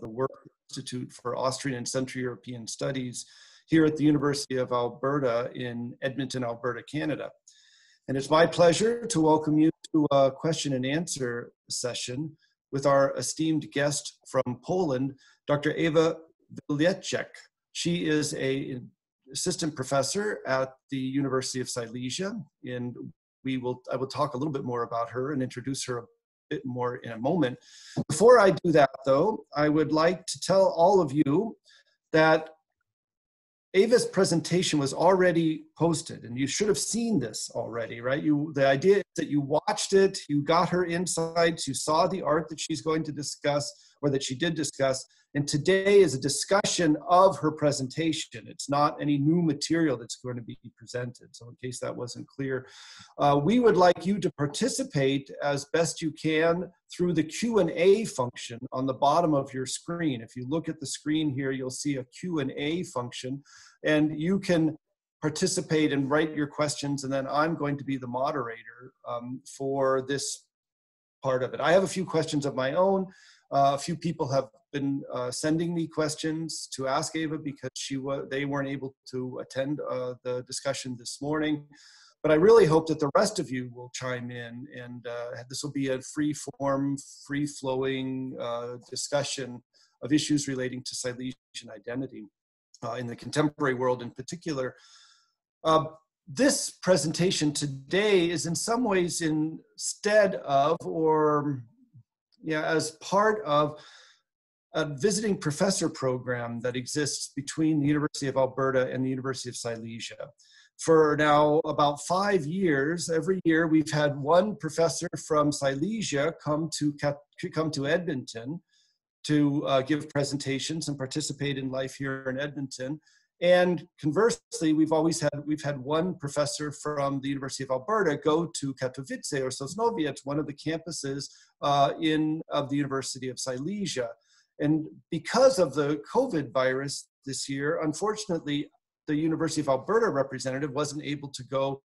the Wirth Institute for Austrian and Central European Studies here at the University of Alberta in Edmonton, Alberta, Canada. And it's my pleasure to welcome you to a question and answer session with our esteemed guest from Poland, Dr. Ewa Wylężek. She is a assistant professor at the University of Silesia, and we will I will talk a little bit more about her and introduce her a bit more in a moment. Before I do that, though, I would like to tell all of you that Ava's presentation was already posted, and you should have seen this already, right? You, the idea is that you watched it, you got her insights, you saw the art that she's going to discuss, or that she did discuss, and today is a discussion of her presentation. It's not any new material that's going to be presented. So in case that wasn't clear, uh, we would like you to participate as best you can through the Q&A function on the bottom of your screen. If you look at the screen here, you'll see a Q&A function and you can participate and write your questions and then I'm going to be the moderator um, for this part of it. I have a few questions of my own. Uh, a few people have been uh, sending me questions to ask Ava because she was they weren't able to attend uh, the discussion this morning. But I really hope that the rest of you will chime in, and this will be a free form, free flowing discussion of issues relating to Silesian identity in the contemporary world, in particular. this presentation today is in some ways instead of or yeah, as part of a visiting professor program that exists between the University of Alberta and the University of Silesia. For now about five years, every year we've had one professor from Silesia come to, come to Edmonton to uh, give presentations and participate in life here in Edmonton. And conversely, we've always had we've had one professor from the University of Alberta go to Katowice or Sosnowiec, one of the campuses uh, in of the University of Silesia. And because of the COVID virus this year, unfortunately, the University of Alberta representative wasn't able to go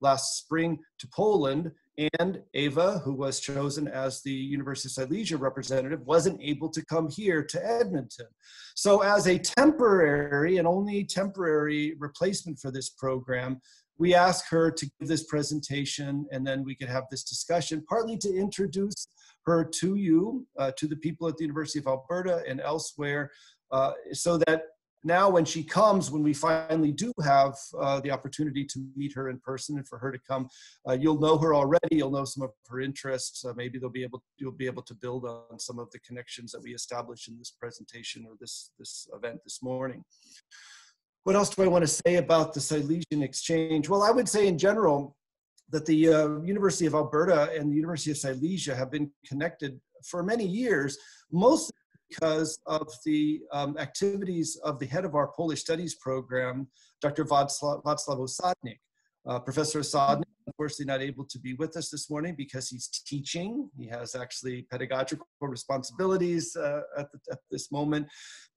last spring to Poland and Ava, who was chosen as the University of Silesia representative, wasn't able to come here to Edmonton. So as a temporary and only temporary replacement for this program, we asked her to give this presentation and then we could have this discussion, partly to introduce her to you, uh, to the people at the University of Alberta and elsewhere, uh, so that now when she comes, when we finally do have uh, the opportunity to meet her in person and for her to come, uh, you'll know her already. You'll know some of her interests. Uh, maybe they'll be able you'll be able to build on some of the connections that we established in this presentation or this this event this morning. What else do I want to say about the Silesian exchange? Well, I would say in general that the uh, University of Alberta and the University of Silesia have been connected for many years, mostly because of the um, activities of the head of our Polish Studies program, Dr. Wacław, Osadnik. Uh, Professor Osadnik, unfortunately not able to be with us this morning because he's teaching. He has actually pedagogical responsibilities uh, at, the, at, this moment.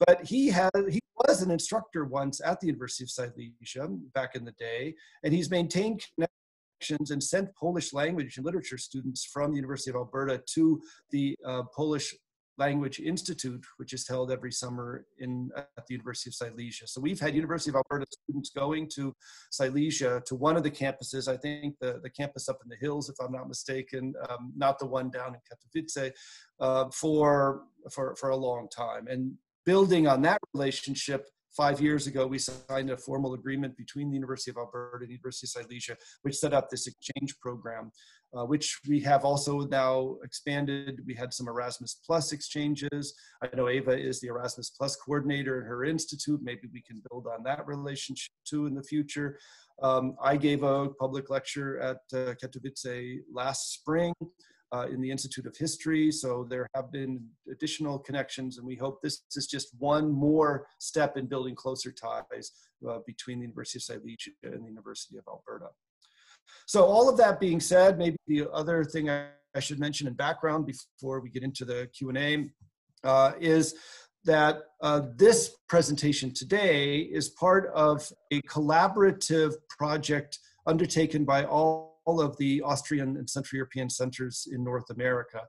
But he, had, he was an instructor once at the University of Silesia back in the day, and he's maintained connections and sent Polish language and literature students from the University of Alberta to the uh, Polish Language Institute, which is held every summer in at the University of Silesia. So we've had University of Alberta students going to Silesia to one of the campuses, I think the, the campus up in the hills, if I'm not mistaken, um, not the one down in Katowice, uh, for, for, for a long time. And building on that relationship, five years ago, we signed a formal agreement between the University of Alberta and the University of Silesia, which set up this exchange program, uh, which we have also now expanded. We had some Erasmus Plus exchanges. I know Ewa is the Erasmus Plus coordinator in her institute. Maybe we can build on that relationship too in the future. Um, I gave a public lecture at uh, Katowice last spring uh, in the Institute of History. So there have been additional connections, and we hope this is just one more step in building closer ties uh, between the University of Silesia and the University of Alberta. So all of that being said, maybe the other thing I, I should mention in background before we get into the Q&A uh, is that uh, this presentation today is part of a collaborative project undertaken by all all of the Austrian and Central European centers in North America.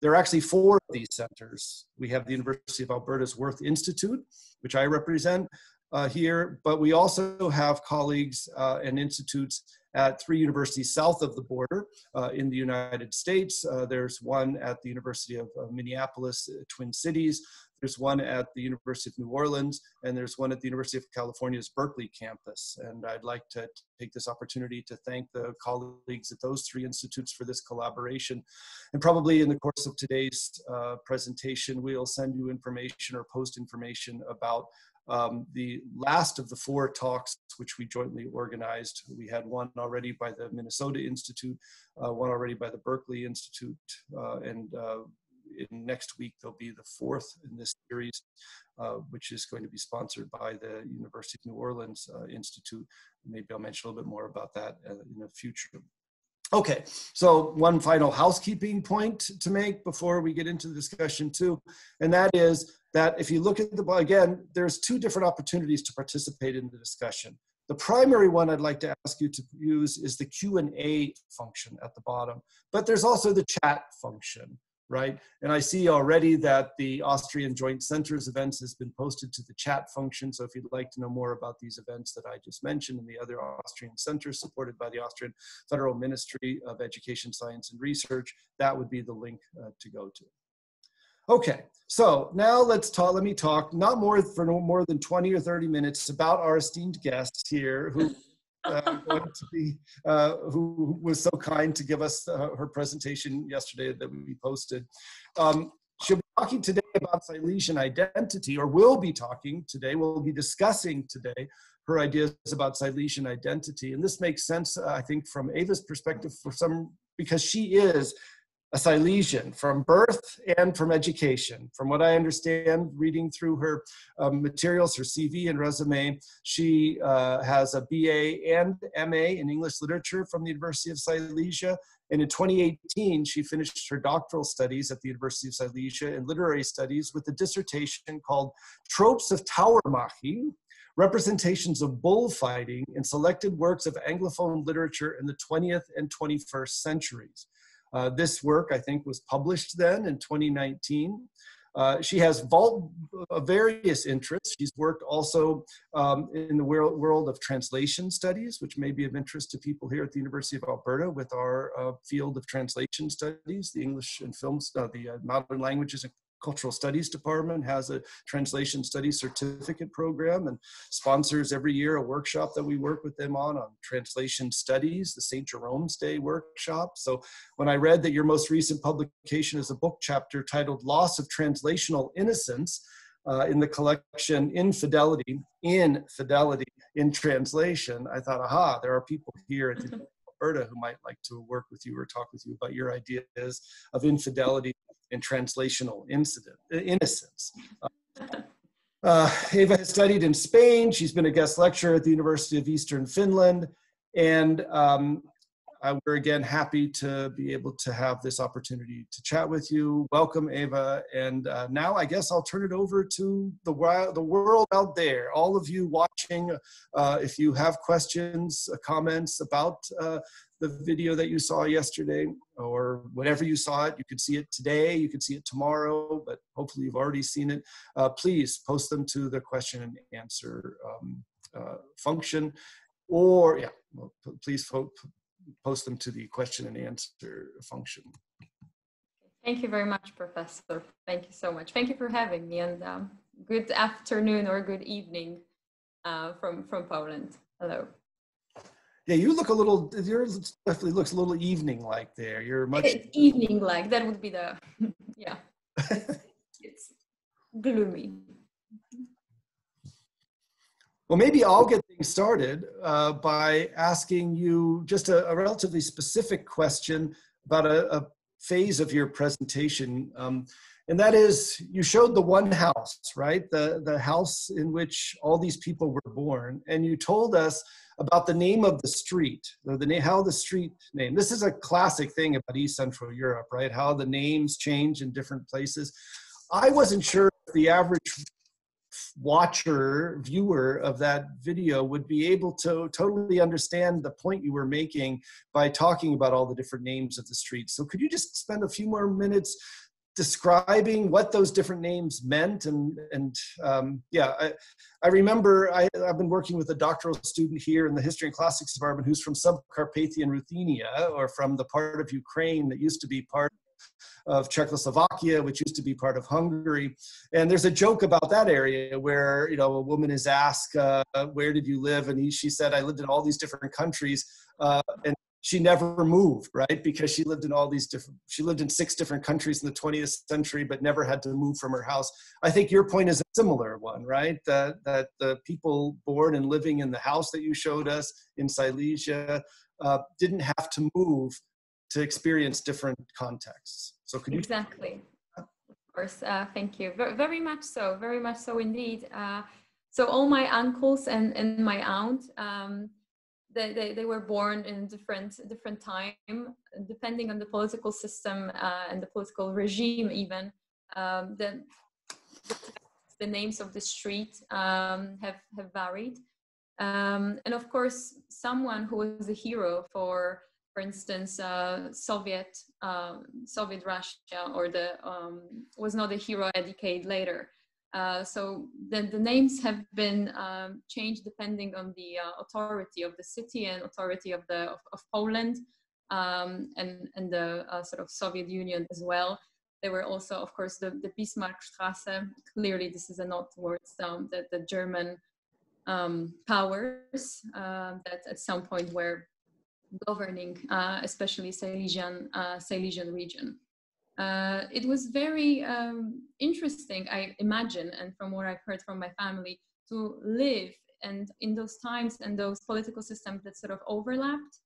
there are actually four of these centers. We have the University of Alberta's Wirth Institute, which I represent uh, here, but we also have colleagues uh, and institutes at three universities south of the border uh, in the United States. Uh, there's one at the University of Minneapolis, uh, Twin Cities. There's one at the University of New Orleans, and there's one at the University of California's Berkeley campus. And I'd like to take this opportunity to thank the colleagues at those three institutes for this collaboration. And probably in the course of today's uh, presentation, we'll send you information or post information about um, the last of the four talks which we jointly organized. We had one already by the Minnesota Institute, uh, one already by the Berkeley Institute, uh, and uh, in next week there'll be the fourth in this series, uh, which is going to be sponsored by the University of New Orleans uh, Institute. Maybe I'll mention a little bit more about that uh, in the future. Okay, so one final housekeeping point to make before we get into the discussion too, and that is that if you look at the, again, there's two different opportunities to participate in the discussion. The primary one I'd like to ask you to use is the Q&A function at the bottom, but there's also the chat function right? And I see already that the Austrian Joint Centers events has been posted to the chat function. So if you'd like to know more about these events that I just mentioned and the other Austrian centers supported by the Austrian Federal Ministry of Education, Science and Research, that would be the link uh, to go to. Okay, so now let's talk, let me talk not more for no more than 20 or 30 minutes about our esteemed guest here who uh, be, uh, who was so kind to give us uh, her presentation yesterday that we posted. Um, she'll be talking today about Silesian identity, or will be talking today, we'll be discussing today her ideas about Silesian identity. And this makes sense, uh, I think, from Ava's perspective for some, because she is a Silesian from birth and from education. From what I understand, reading through her um, materials, her CV and resume, she uh, has a BA and MA in English literature from the University of Silesia. And in 2018, she finished her doctoral studies at the University of Silesia in literary studies with a dissertation called Tropes of Tauromachy, representations of bullfighting in selected works of Anglophone literature in the 20th and 21st centuries. Uh, this work, I think, was published then in 2019. Uh, she has vault, uh, various interests. She's worked also um, in the world, world of translation studies, which may be of interest to people here at the University of Alberta with our uh, field of translation studies, the English and films, uh, the uh, modern languages and Cultural Studies Department has a translation studies certificate program and sponsors every year a workshop that we work with them on on translation studies, the St. Jerome's Day workshop. So when I read that your most recent publication is a book chapter titled Loss of Translational Innocence, uh, in the collection Infidelity, in Fidelity in Translation, I thought, aha, there are people here at the Alberta who might like to work with you or talk with you about your ideas of infidelity and translational incident, innocence. Uh, Eva has studied in Spain. She's been a guest lecturer at the University of Eastern Finland. And um, uh, we're again happy to be able to have this opportunity to chat with you. Welcome, Ava. And uh, now I guess I'll turn it over to the, the world out there. All of you watching, uh, if you have questions, uh, comments about uh, the video that you saw yesterday or whenever you saw it, you could see it today, you could see it tomorrow, but hopefully you've already seen it. Uh, please post them to the question and answer um, function or yeah, well, please post them to the question and answer function. Thank you very much, Professor. Thank you so much. Thank you for having me and um, good afternoon or good evening uh, from, from Poland. Hello. Yeah, you look a little, yours definitely looks a little evening-like there. You're much- Evening-like, that would be the, yeah. it's gloomy. Well, maybe I'll get things started uh, by asking you just a, a, relatively specific question about a, a phase of your presentation. Um, and that is, you showed the one house, right? The, the house in which all these people were born. And you told us about the name of the street, the, name, how the street name. This is a classic thing about East Central Europe, right? How the names change in different places. I wasn't sure if the average watcher, viewer of that video would be able to totally understand the point you were making by talking about all the different names of the streets. So could you just spend a few more minutes describing what those different names meant. And and um, yeah I, I remember I, have been working with a doctoral student here in the history and classics department who's from subcarpathian ruthenia or from the part of ukraine that used to be part of czechoslovakia which used to be part of hungary. And there's a joke about that area where you know a woman is asked uh, where did you live? And he, she said i lived in all these different countries. Uh, and she never moved, right? Because she lived in all these different, she lived in six different countries in the 20th century, but never had to move from her house. I think your point is a similar one, right? That, that the people born and living in the house that you showed us in Silesia uh, didn't have to move to experience different contexts. So could you? Exactly. Of course, uh, thank you. Very, very much so, very much so indeed. Uh, so all my uncles and, and my aunt, um, they, they, they were born in different different time depending on the political system uh, and the political regime even um, the, the names of the street um, have have varied. Um, and of course someone who was a hero for for instance uh, soviet um, soviet russia or the um, was not a hero a decade later uh, so the, the names have been um, changed depending on the uh, authority of the city and authority of the of, of Poland um, and and the uh, sort of Soviet Union as well. There were also, of course, the, the Bismarckstraße. Clearly, this is a nod towards um, the, the German um, powers uh, that at some point were governing, uh, especially Silesian Silesian region. Uh, it was very um, interesting, I imagine, and from what I've heard from my family, to live and in those times and those political systems that sort of overlapped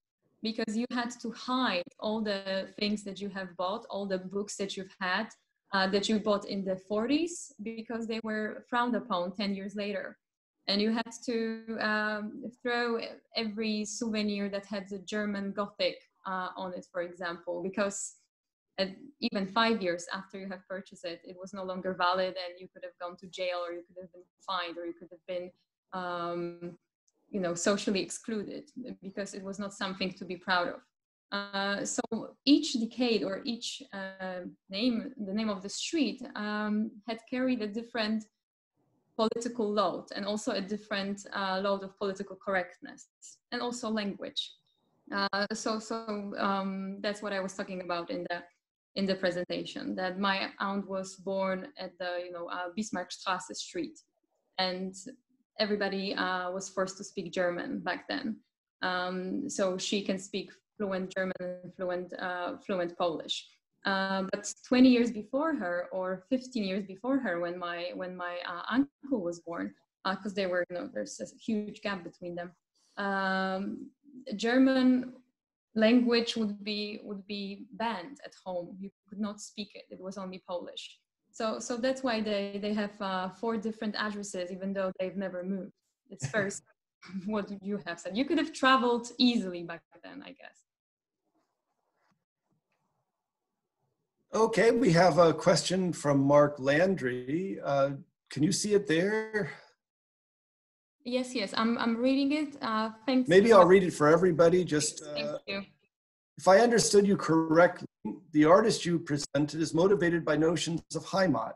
because you had to hide all the things that you have bought, all the books that you've had, uh, that you bought in the 40s because they were frowned upon 10 years later. And you had to um, throw every souvenir that had the German Gothic uh, on it, for example, because and even five years after you have purchased it, it was no longer valid and you could have gone to jail or you could have been fined or you could have been, um, you know, socially excluded because it was not something to be proud of. Uh, so each decade or each uh, name, the name of the street um, had carried a different political load and also a different uh, load of political correctness and also language. Uh, so so um, that's what I was talking about in the in the presentation that my aunt was born at the you know uh, Bismarckstraße street, and everybody uh, was forced to speak German back then. Um, so she can speak fluent German and fluent uh, fluent Polish. Uh, but 20 years before her, or 15 years before her, when my when my uh, uncle was born, because uh, they were you know there's a huge gap between them. Um, German language would be would be banned at home. You could not speak it. It was only Polish. So so that's why they they have uh, four different addresses, even though they've never moved. It's first what you have said. You could have traveled easily back then, I guess. Okay, we have a question from Mark Landry. Uh, can you see it there? Yes, yes, I'm, I'm reading it. Uh, thanks. Maybe I'll read it for everybody. Just uh, Thank you. if I understood you correctly, the artist you presented is motivated by notions of Heimat.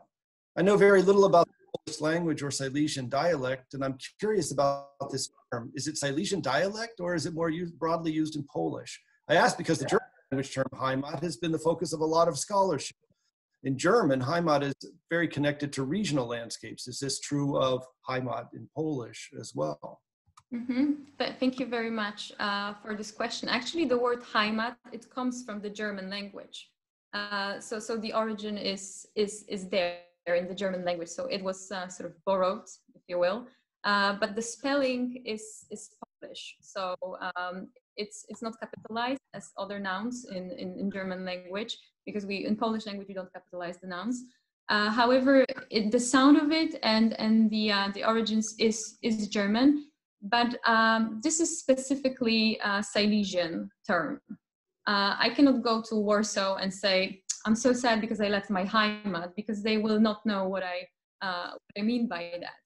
I know very little about Polish language or Silesian dialect, and I'm curious about this term. Is it Silesian dialect or is it more used, broadly used in Polish? I ask because the German language term Heimat has been the focus of a lot of scholarship in German, Heimat is very connected to regional landscapes. Is this true of Heimat in Polish as well? Mm-hmm. Thank you very much uh, for this question. Actually, the word Heimat it comes from the German language. Uh, so, so the origin is is is there in the German language. So it was uh, sort of borrowed, if you will. Uh, but the spelling is is Polish. So um, it's it's not capitalized as other nouns in, in, in German language because we in Polish language we don't capitalize the nouns. Uh, however, it, the sound of it and and the uh, the origins is is German, but um, this is specifically a Silesian term. Uh, I cannot go to Warsaw and say I'm so sad because I left my Heimat because they will not know what I uh, what I mean by that.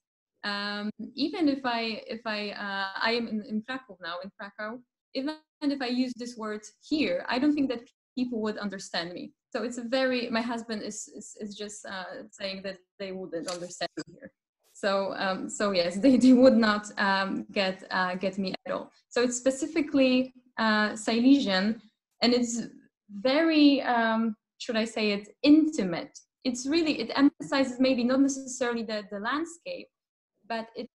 Um, even if I if I uh, I am in, in Krakow now in Krakow, even if I use this word here, I don't think that people would understand me. So it's a very, my husband is, is, is just uh, saying that they wouldn't understand me here. So, um, so yes, they, they would not um, get, uh, get me at all. So it's specifically uh, Silesian and it's very, um, should I say it, intimate. It's really, it emphasizes maybe not necessarily the, the landscape, but it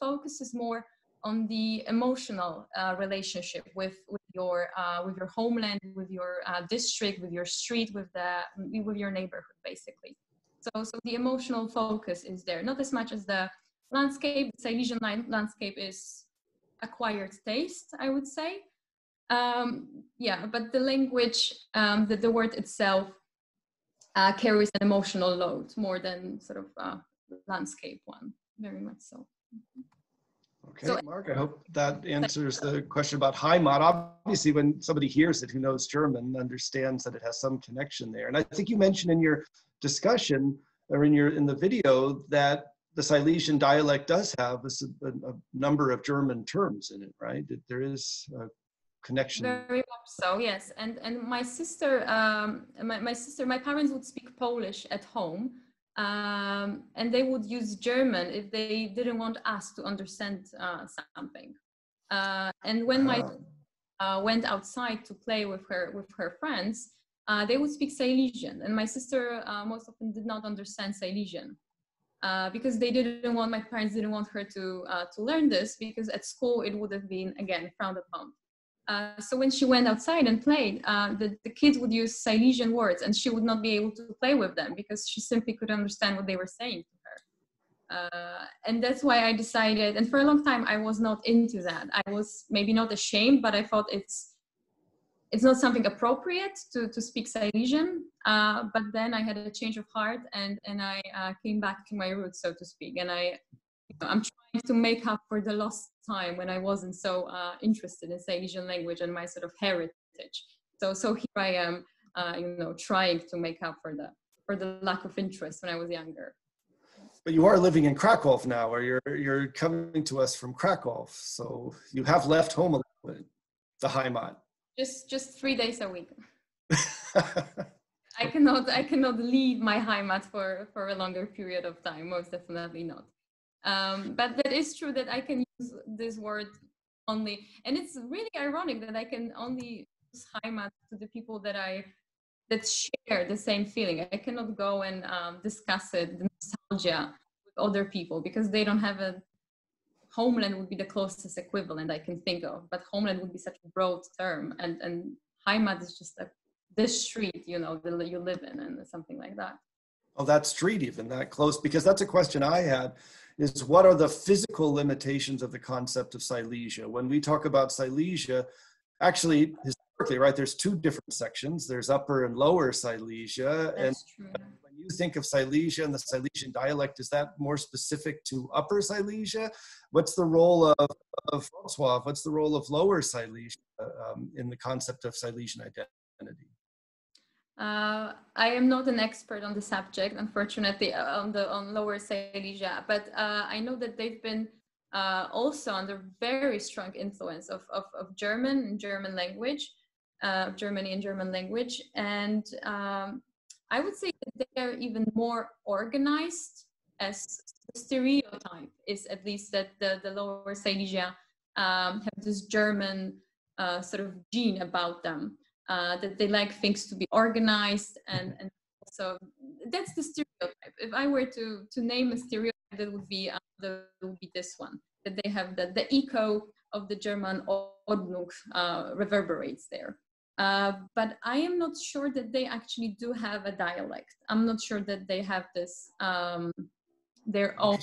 focuses more on the emotional uh, relationship with, with your uh, with your homeland, with your uh, district, with your street, with the with your neighborhood, basically. So so the emotional focus is there, not as much as the landscape. The Silesian landscape is acquired taste, I would say. Um, yeah, but the language, um, the, the word itself uh, carries an emotional load more than sort of uh, landscape one, very much so. Okay, so, Mark, I hope that answers the question about Heimat. Obviously, when somebody hears it who knows German understands that it has some connection there. And I think you mentioned in your discussion or in your in the video that the Silesian dialect does have a, a, a number of German terms in it, right? That there is a connection. Very much so, yes. And and my sister, um, my, my sister, my parents would speak Polish at home um, and they would use German if they didn't want us to understand uh, something. Uh, and when my uh, went outside to play with her with her friends, uh, they would speak Silesian, and my sister uh, most often did not understand Silesian. Uh, because they didn't want my parents didn't want her to to learn this because at school it would have been again frowned upon. Uh, so when she went outside and played, uh, the, the kids would use Silesian words and she would not be able to play with them because she simply couldn't understand what they were saying to her. Uh, and that's why I decided, and for a long time I was not into that. I was maybe not ashamed, but I thought it's it's not something appropriate to, to speak Silesian. Uh, but then I had a change of heart and, and I uh, came back to my roots, so to speak. And I, you know, I'm trying to make up for the lost time when I wasn't so uh, interested in Silesian language and my sort of heritage. So, so here I am, uh, you know, trying to make up for the for the lack of interest when I was younger. But you are living in Krakow now, or you're you're coming to us from Krakow, so you have left home a little bit, the Heimat. Just just three days a week. I cannot I cannot leave my Heimat for for a longer period of time. Most definitely not. Um, but that is true that I can use this word only, and it's really ironic that I can only use Heimat to the people that I that share the same feeling. I cannot go and um, discuss it, the nostalgia with other people because they don't have a homeland would be the closest equivalent I can think of, but homeland would be such a broad term, and and Heimat is just a this street, you know, that you live in, and something like that. Oh, that street even that close? Because that's a question I had is what are the physical limitations of the concept of Silesia? When we talk about Silesia, actually, historically, right, there's two different sections. There's upper and lower Silesia. That's and true. when you think of Silesia and the Silesian dialect, is that more specific to upper Silesia? What's the role of, of Francois? What's the role of lower Silesia um, in the concept of Silesian identity? Uh, I am not an expert on the subject, unfortunately, uh, on the on Lower Silesia, but uh, I know that they've been uh, also under very strong influence of, of, of German and German language, uh, Germany and German language, and um, I would say that they are even more organized as the stereotype is at least that the, the Lower Silesia um, have this German uh, sort of gene about them uh, that they like things to be organized and, and so that's the stereotype. If I were to, to name a stereotype, that would be uh, that would be this one that they have the, the echo of the German Ordnung uh, reverberates there. Uh, but I am not sure that they actually do have a dialect. I'm not sure that they have this um, their own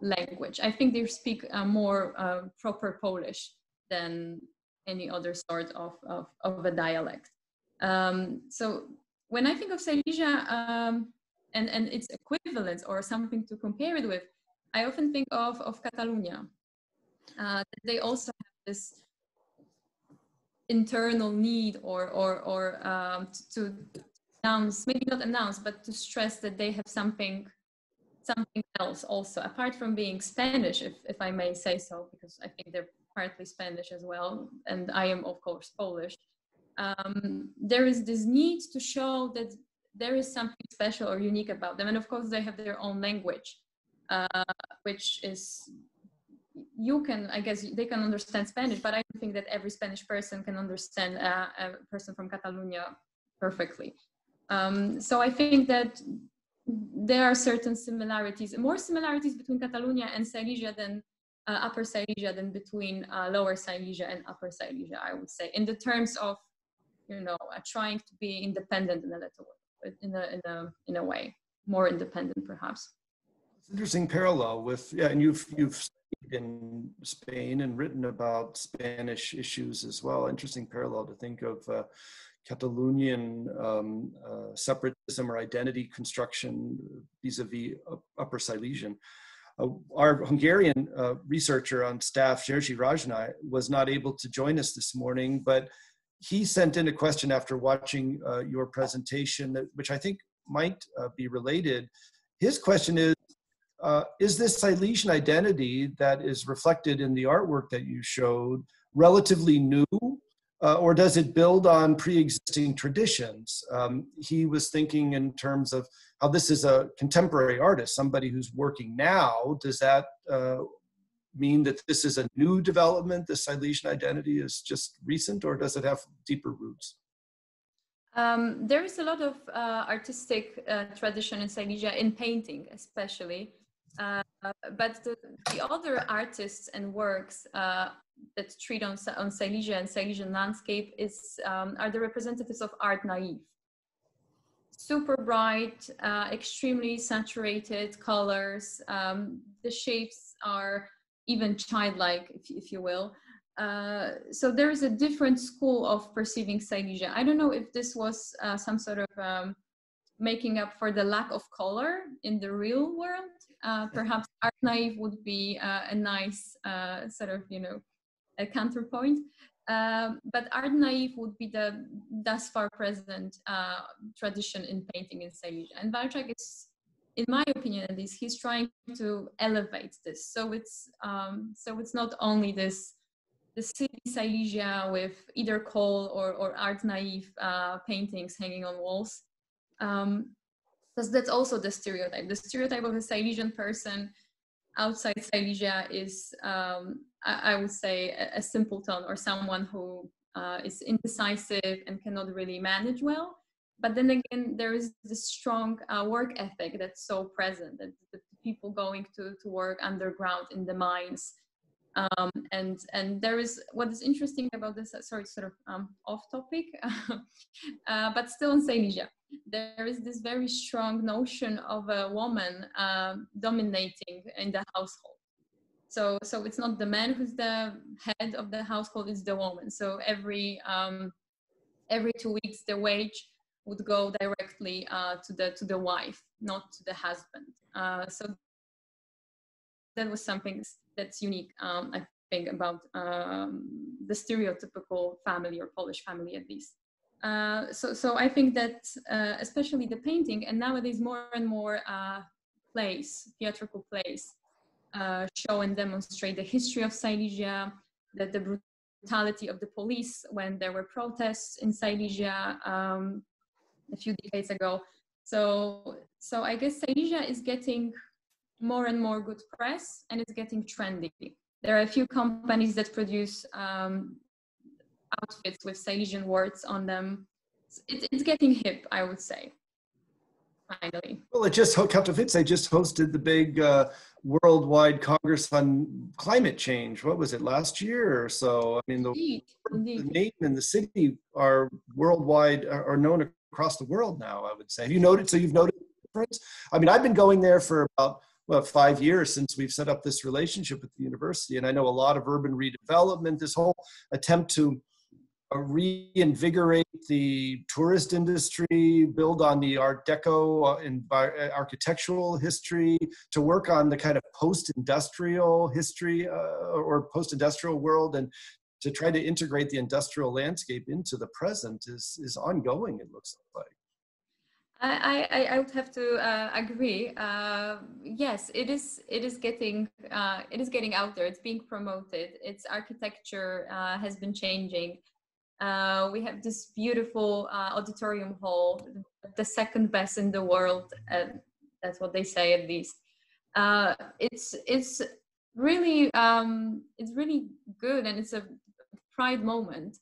language. I think they speak uh, more uh, proper Polish than any other sort of, of, of a dialect. Um, so when I think of Silesia um, and, and its equivalents or something to compare it with, I often think of, of Catalonia. Uh, they also have this internal need or, or, or um, to, to announce, maybe not announce, but to stress that they have something something else also apart from being spanish if, if i may say so because i think they're partly Spanish as well, and I am of course Polish. um, there is this need to show that there is something special or unique about them. And of course, they have their own language, uh, which is, you can, I guess, they can understand Spanish, but I don't think that every Spanish person can understand uh, a person from Catalonia perfectly. Um, so I think that there are certain similarities, more similarities between Catalonia and Silesia than uh, Upper Silesia than between uh, Lower Silesia and Upper Silesia, I would say, in the terms of, you know, uh, trying to be independent in a little in a, in a, in a way, more independent perhaps. It's interesting parallel with, yeah, and you've, you've in Spain and written about Spanish issues as well. Interesting parallel to think of uh, Catalonian um, uh, separatism or identity construction vis-a-vis Upper Silesian. Uh, our Hungarian uh, researcher on staff, Jerzy Rajnai, was not able to join us this morning, but he sent in a question after watching uh, your presentation, that, which I think might uh, be related. His question is, uh, is this Silesian identity that is reflected in the artwork that you showed relatively new uh, or does it build on pre-existing traditions? Um, he was thinking in terms of how this is a contemporary artist, somebody who's working now. Does that uh, mean that this is a new development? The Silesian identity is just recent, or does it have deeper roots? Um, there is a lot of uh, artistic uh, tradition in Silesia, in painting especially. Uh, but the, the, other artists and works uh, that treat on, on Silesia and Silesian landscape is, um, are the representatives of art naive. Super bright, uh, extremely saturated colors. Um, the shapes are even childlike, if, if you will. Uh, so there is a different school of perceiving Silesia. I don't know if this was uh, some sort of um, making up for the lack of color in the real world. Uh, perhaps art naive would be uh, a nice uh, sort of, you know, a counterpoint. Um, but art naive would be the thus far present uh, tradition in painting in Silesia. And Walczak is, in my opinion at least, he's trying to elevate this. So it's um, so it's not only this the city Silesia with either coal or, or art naive uh, paintings hanging on walls. Um, because that's also the stereotype. The stereotype of a Silesian person outside Silesia is um, I, would say, a, simpleton or someone who uh, is indecisive and cannot really manage well. But then again, there is this strong uh, work ethic that's so present that the people going to, to work underground in the mines. Um, and and there is what is interesting about this. Sorry, sort of um, off topic, uh, but still in Silesia, there is this very strong notion of a woman uh, dominating in the household so so it's not the man who's the head of the household it's the woman. So every um, every two weeks the wage would go directly uh, to the to the wife not to the husband. Uh, so that was something that's unique um, i think about um, the stereotypical family or polish family at least. Uh, so so i think that uh, especially the painting and nowadays more and more uh, plays theatrical plays uh, show and demonstrate the history of Silesia, the, the brutality of the police when there were protests in Silesia um, a few decades ago. So, so I guess Silesia is getting more and more good press and it's getting trendy. There are a few companies that produce um, outfits with Silesian words on them. It, it's getting hip, I would say finally. Well, it just Katowice they just hosted the big uh, worldwide Congress on climate change. What was it last year or so? I mean, the, Indeed. Indeed. the name and the city are worldwide are known across the world now. I would say. Have you noted? So you've noted difference? I mean, I've been going there for about well, five years since we've set up this relationship with the university, and I know a lot of urban redevelopment. This whole attempt to reinvigorate the tourist industry, build on the Art Deco and uh, uh, architectural history, to work on the kind of post-industrial history uh, or post-industrial world, and to try to integrate the industrial landscape into the present is is ongoing. It looks like. I, I, I would have to uh, agree. Uh, yes, it is. It is getting. Uh, it is getting out there. It's being promoted. Its architecture has been changing Uh, we have this beautiful uh, auditorium hall, the second best in the world. that's what they say at least. Uh, it's it's really um, it's really good, and it's a pride moment,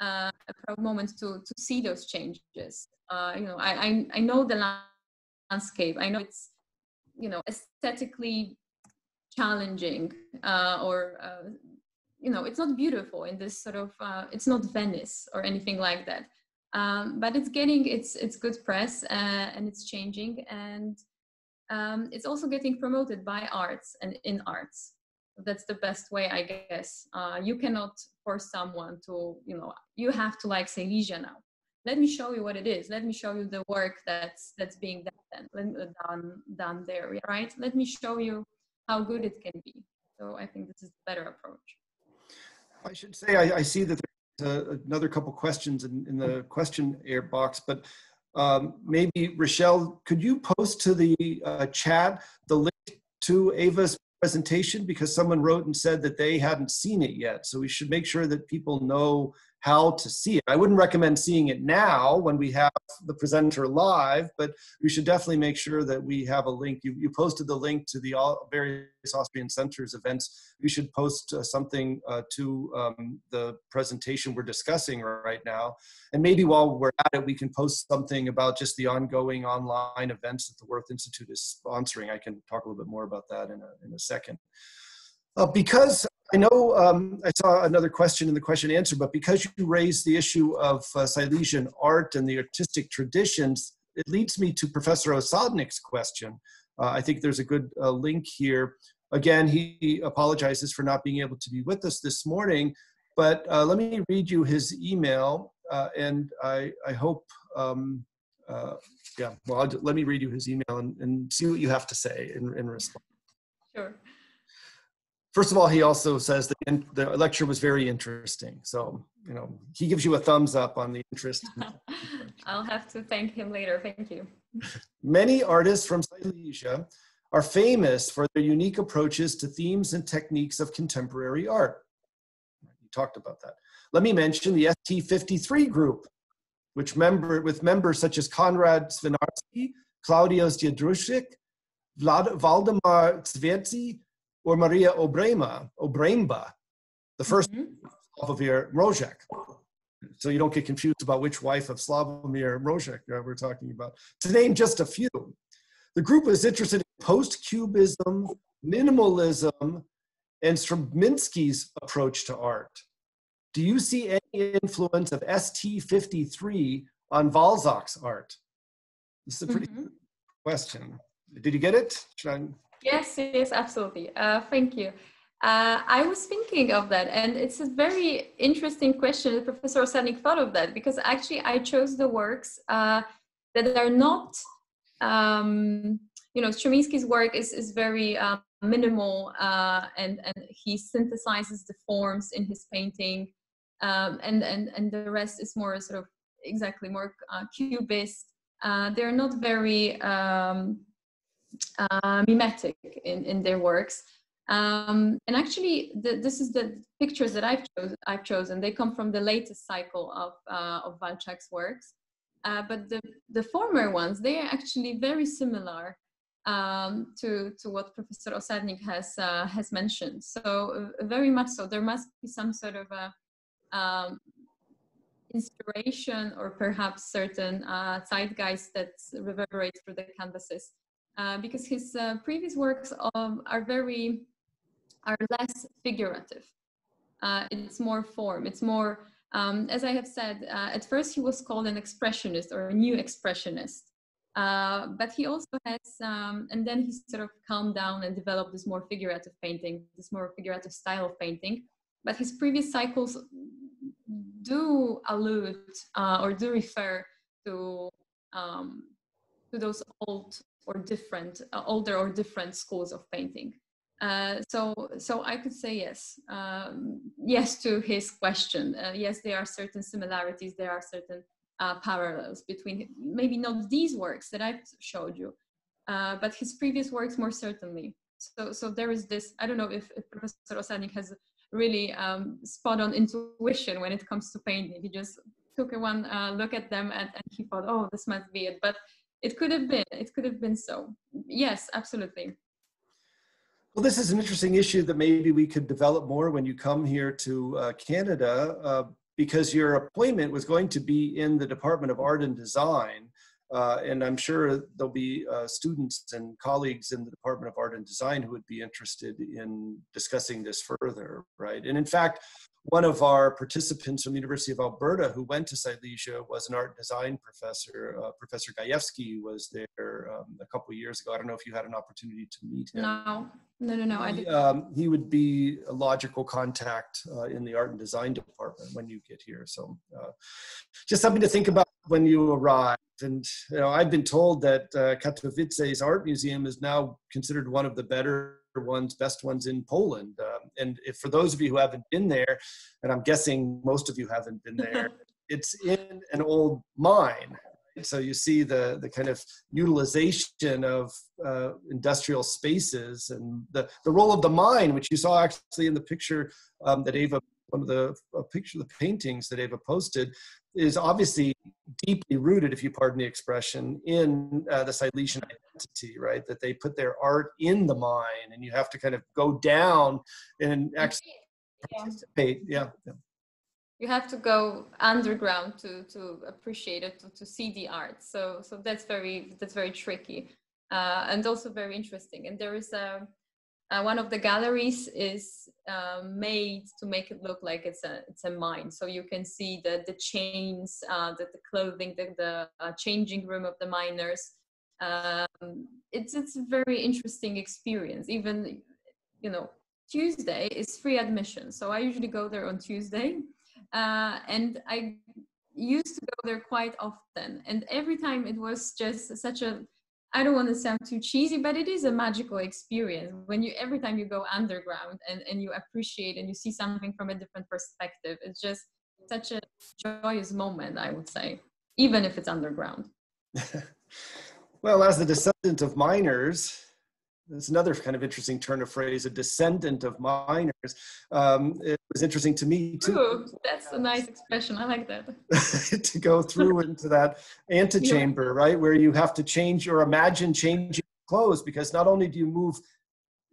uh, a proud moment to to see those changes. Uh, you know, I, I I know the landscape. I know it's you know aesthetically challenging uh, or uh, you know it's not beautiful in this sort of uh, it's not venice or anything like that. Um, but it's getting it's it's good press uh, and it's changing. And um, it's also getting promoted by arts and in arts. That's the best way i guess. Uh, you cannot force someone to you know you have to like say Silesia now. Let me show you what it is. Let me show you the work that's that's being done done done there right? Let me show you how good it can be. So i think this is a better approach I should say I, I see that there's a, another couple questions in, in the question air box, but um, maybe Rochelle, could you post to the uh, chat the link to Ava's presentation because someone wrote and said that they hadn't seen it yet. So we should make sure that people know how to see it. I wouldn't recommend seeing it now when we have the presenter live, but we should definitely make sure that we have a link. You, you posted the link to the all, various Austrian centers events. We should post uh, something uh, to um, the presentation we're discussing right now. And maybe while we're at it, we can post something about just the ongoing online events that the Wirth Institute is sponsoring. I can talk a little bit more about that in a, in a second. Uh, because I know um, I saw another question in the question answer, but because you raised the issue of uh, Silesian art and the artistic traditions, it leads me to Professor Osadnik's question. Uh, I think there's a good uh, link here. Again, he apologizes for not being able to be with us this morning, but uh, let me read you his email, uh, and I, I hope, um, uh, yeah, well, I'll, let me read you his email and, and see what you have to say in, in response. Sure. First of all, he also says that the lecture was very interesting. So, you know, he gives you a thumbs up on the interest. I'll have to thank him later. Thank you. Many artists from Silesia are famous for their unique approaches to themes and techniques of contemporary art. We talked about that. Let me mention the ST53 group, which member with members such as Konrad Swinarski, Klaudius Diedruschik, Vlad, Waldemar Świerzy, or Maria Obrema, Obremba, the 1st mm-hmm. Sławomir Mrożek. So you don't get confused about which wife of Sławomir Mrożek uh, we're talking about. To name just a few, the group is interested in post-cubism, minimalism, and Strzemiński's approach to art. Do you see any influence of ST53 on Walczak's art? This is a pretty mm-hmm. question. Did you get it? Yes, yes, absolutely. Uh, thank you. Uh, I was thinking of that, and it's a very interesting question. Professor Osadnik thought of that because actually I chose the works uh, that are not, um, you know, Strzemiński's work is is very uh, minimal, uh, and and he synthesizes the forms in his painting, um, and and and the rest is more sort of exactly more uh, cubist. they're not very um, uh, mimetic in, in their works. Um, and actually, the, this is the pictures that I've, chose, I've chosen. They come from the latest cycle of, uh, of Walczak's works. Uh, but the, the former ones, they are actually very similar um, to, to what Professor Osadnik has, uh, has mentioned. So uh, very much so, there must be some sort of a um, inspiration or perhaps certain uh, zeitgeist that reverberates through the canvases uh, because his uh, previous works um, are very are less figurative. Uh, it's more form. It's more, um, as I have said, uh, at first he was called an expressionist or a new expressionist. Uh, but he also has, um, and then he sort of calmed down and developed this more figurative painting, this more figurative style of painting. But his previous cycles do allude or do refer to um, to those old or different, uh, older or different schools of painting. Uh, so, so I could say yes, um, yes to his question. Uh, yes, there are certain similarities, there are certain uh, parallels between maybe not these works that I've showed you, uh, but his previous works more certainly. So, so there is this. I don't know if, if Professor Osadnik has really um, spot on intuition when it comes to painting. He just took a one uh, look at them and, and he thought, oh, this must be it. But it could have been, it could have been so. Yes, absolutely. Well, this is an interesting issue that maybe we could develop more when you come here to uh, Canada, uh, because your appointment was going to be in the Department of Art and Design. Uh, and I'm sure there'll be uh, students and colleagues in the Department of Art and Design who would be interested in discussing this further, right? And in fact, one of our participants from the University of Alberta who went to Silesia was an art design professor. Uh, professor Gajewski was there um, a couple of years ago. I don't know if you had an opportunity to meet him. No, no, no, no. He, I didn't. um, he would be a logical contact uh, in the art and design department when you get here. So uh, just something to think about when you arrive. And you know, I've been told that uh, Katowice's art museum is now considered one of the better ones, best ones in Poland. Um, and if for those of you who haven't been there, and I'm guessing most of you haven't been there, it's in an old mine. So you see the the kind of utilization of uh, industrial spaces and the the role of the mine, which you saw actually in the picture um, that Ewa one of the a picture the paintings that Ewa posted is obviously deeply rooted, if you pardon the expression, in uh, the Silesian identity, right? That they put their art in the mine, and you have to kind of go down and actually participate. Yeah. yeah. You have to go underground to to appreciate it, to, to see the art. So so that's very that's very tricky, uh, and also very interesting. And there is a uh, one of the galleries is uh, made to make it look like it's a it's a mine. So you can see the the chains, uh, the, the clothing, the, the uh, changing room of the miners. Um, it's it's a very interesting experience. Even you know Tuesday is free admission, so I usually go there on Tuesday, uh, and I used to go there quite often. And every time it was just such a I don't want to sound too cheesy, but it is a magical experience when you every time you go underground and, and you appreciate and you see something from a different perspective. It's just such a joyous moment, I would say, even if it's underground. well, as the descendant of miners, that's another kind of interesting turn of phrase, a descendant of miners. Um, it was interesting to me too. Ooh, that's a nice expression. I like that. to go through into that antechamber, yeah. right, where you have to change or imagine changing clothes because not only do you move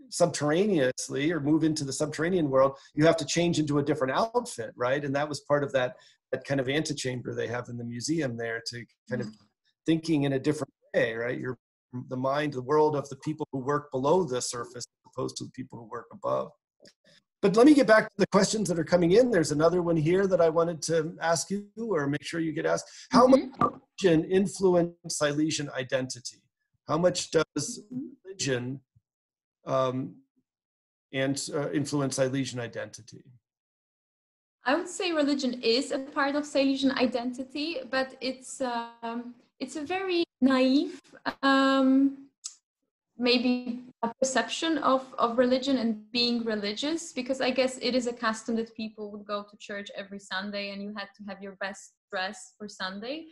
subterraneously or move into the subterranean world, you have to change into a different outfit, right? And that was part of that that kind of antechamber they have in the museum there to kind of mm-hmm. thinking in a different way, right? You're the mind, the world of the people who work below the surface as opposed to the people who work above. But let me get back to the questions that are coming in. There's another one here that I wanted to ask you or make sure you get asked. How mm-hmm. much religion influence Silesian identity? How much does religion um, and uh, influence Silesian identity? I would say religion is a part of Silesian identity, but it's um, it's a very naive um, maybe a perception of, of religion and being religious because i guess it is a custom that people would go to church every sunday and you had to have your best dress for sunday.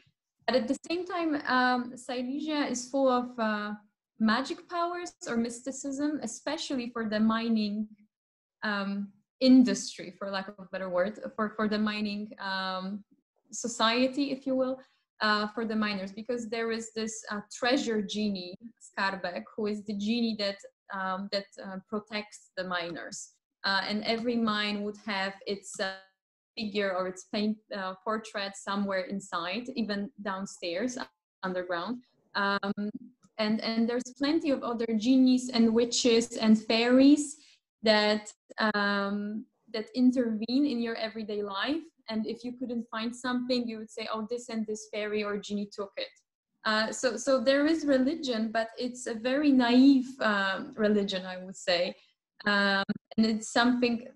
But at the same time um, silesia is full of uh, magic powers or mysticism especially for the mining um, industry for lack of a better word for, for the mining um, society if you will uh, for the miners because there is this uh, treasure genie, Skarbnik, who is the genie that um, that uh, protects the miners. Uh, and every mine would have its uh, figure or its paint portrait somewhere inside, even downstairs, underground. Um, and and there's plenty of other genies and witches and fairies that um, that intervene in your everyday life and if you couldn't find something you would say oh this and this fairy or genie took it. Uh, so so there is religion but it's a very naive um, religion i would say. Um, and it's something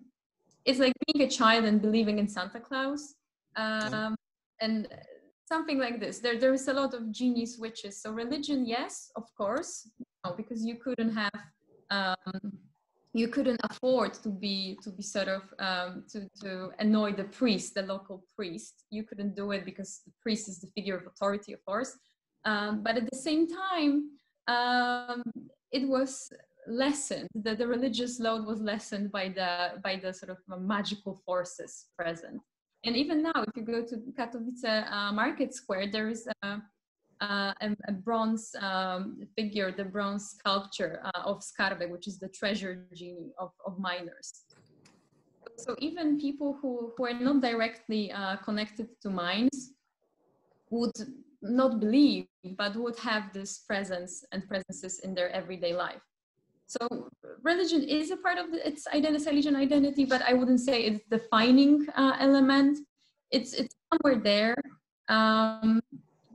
it's like being a child and believing in santa claus. Um, and something like this. There there is a lot of genies witches. So religion yes of course no, because you couldn't have um, you couldn't afford to be to be sort of um, to to annoy the priest, the local priest. You couldn't do it because the priest is the figure of authority, of course. Um, but at the same time, um, it was lessened that the religious load was lessened by the by the sort of magical forces present and even now if you go to katowice uh, market square there is a, a, a bronze um, figure the bronze sculpture uh, of skarbnik which is the treasure genie of, of miners so even people who, who are not directly uh, connected to mines would not believe but would have this presence and presences in their everyday life so religion is a part of the, its identity, identity, but I wouldn't say it's defining uh, element. It's it's somewhere there, um,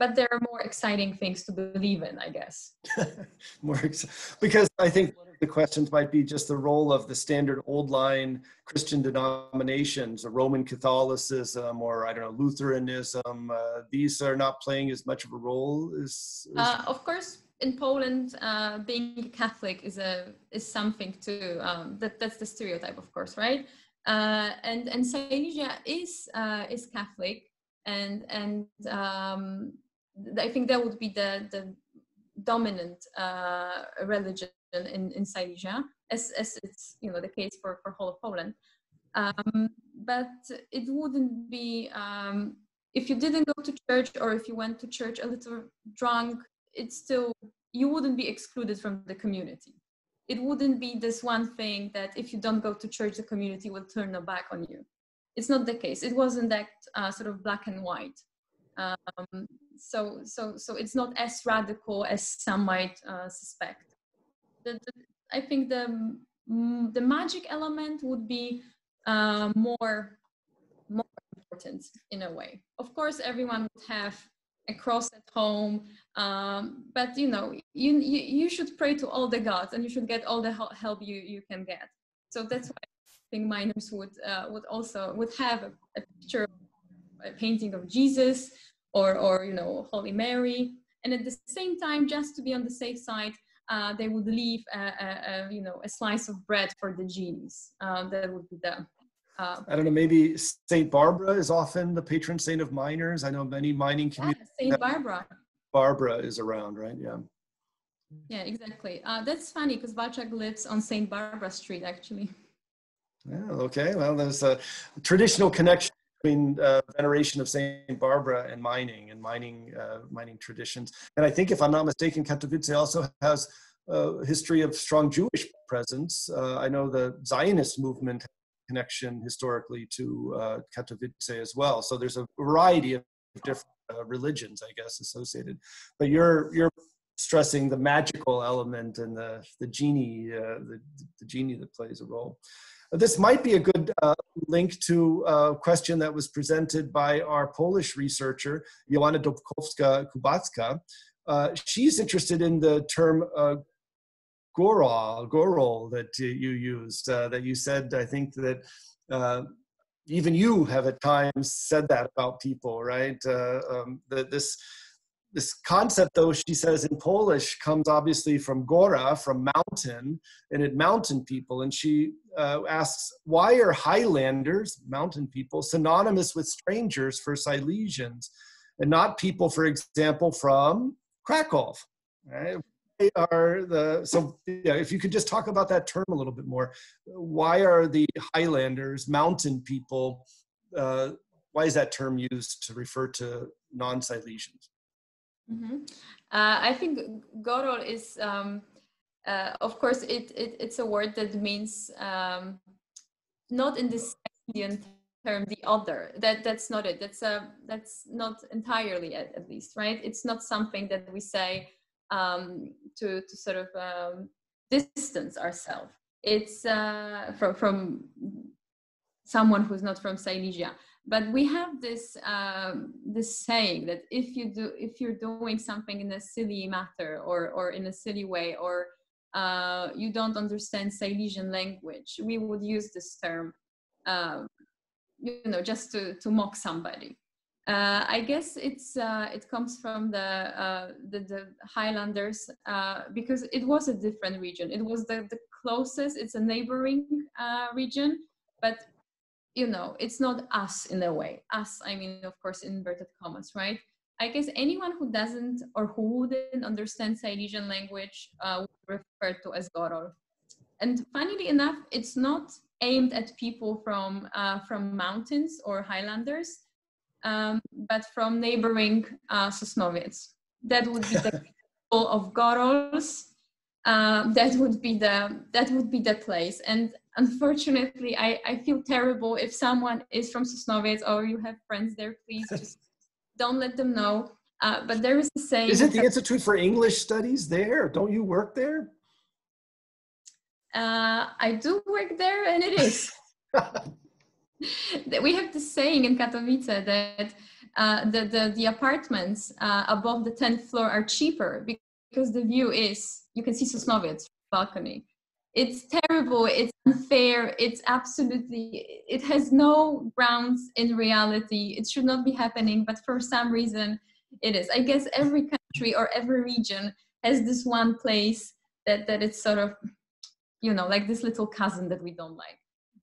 but there are more exciting things to believe in, I guess. more ex- because I think one of the questions might be just the role of the standard old line Christian denominations, Roman Catholicism, or I don't know Lutheranism. Uh, these are not playing as much of a role as. as- uh, of course, in Poland, uh, being Catholic is a is something too. Um, that that's the stereotype, of course, right? Uh, and and Silesia is uh, is Catholic, and and um, I think that would be the the dominant uh, religion in in Silesia, as as it's you know the case for for whole of Poland. Um, but it wouldn't be um, if you didn't go to church or if you went to church a little drunk it's still you wouldn't be excluded from the community. It wouldn't be this one thing that if you don't go to church the community will turn their back on you. It's not the case. It wasn't that uh, sort of black and white. Um, so so so it's not as radical as some might uh, suspect. The, the, i think the the magic element would be uh, more more important in a way. Of course everyone would have a cross at home um, but you know you, you, you should pray to all the gods and you should get all the help you you can get. So that's why i think miners would uh, would also would have a, a, picture a painting of jesus or or you know holy mary and at the same time just to be on the safe side uh, they would leave a, a, a, you know a slice of bread for the genies uh, that would be the uh, I don't know, maybe St. Barbara is often the patron saint of miners. I know many mining communities. Yeah, St. Barbara. Barbara is around, right? Yeah. Yeah, exactly. Uh, that's funny because Walczak lives on St. Barbara Street, actually. Yeah, okay. Well, there's a traditional connection between uh, veneration of St. Barbara and mining and mining uh, mining traditions. And I think, if I'm not mistaken, Katowice also has a history of strong Jewish presence. Uh, I know the Zionist movement connection historically to uh, Katowice as well. So there's a variety of different uh, religions, I guess, associated. But you're you're stressing the magical element and the the genie, uh, the the genie that plays a role. This might be a good uh, link to a question that was presented by our Polish researcher, Joanna Dobkowska-Kubacka. Uh, she's interested in the term uh, Gorol, Gorol that you used, uh, that you said, I think that uh, even you have at times said that about people, right? Uh, um, that this, this concept, though, she says in Polish, comes obviously from Gora, from mountain, and it mountain people. And she uh, asks, why are Highlanders, mountain people, synonymous with strangers for Silesians, and not people, for example, from Krakow? Right? are the so yeah if you could just talk about that term a little bit more why are the highlanders mountain people uh, why is that term used to refer to non-silesians mm-hmm. uh, i think gorol is um, uh, of course it, it, it's a word that means um, not in Indian term the other that that's not it that's a that's not entirely at, at least right it's not something that we say um, to, to sort of um, distance ourselves. It's uh, from, from someone who's not from Silesia. But we have this um, this saying that if you do if you're doing something in a silly matter or or in a silly way or uh, you don't understand Silesian language, we would use this term, uh, you know, just to to mock somebody. Uh, I guess it's uh, it comes from the uh, the, the, Highlanders uh, because it was a different region. It was the, the closest. It's a neighboring uh, region, but you know it's not us in a way. Us, I mean, of course, inverted commas, right? I guess anyone who doesn't or who wouldn't understand Silesian language uh, would refer to as Gorol. and funnily enough, it's not aimed at people from uh, from mountains or highlanders, um, but from neighboring uh, Sosnowiec. That would be the people of Gorols. Uh, that would be the that would be the place. And unfortunately, I, I feel terrible if someone is from Sosnowiec or you have friends there. Please just don't let them know. Uh, but there is a saying. Is it the Institute for English Studies there? Don't you work there? Uh, I do work there, and it is. we have the saying in Katowice that uh, the, the, the apartments uh, above the 10th floor are cheaper because the view is, you can see Sosnowiec balcony. It's terrible, it's unfair, it's absolutely, it has no grounds in reality. It should not be happening, but for some reason it is. I guess every country or every region has this one place that, that it's sort of, you know, like this little cousin that we don't like.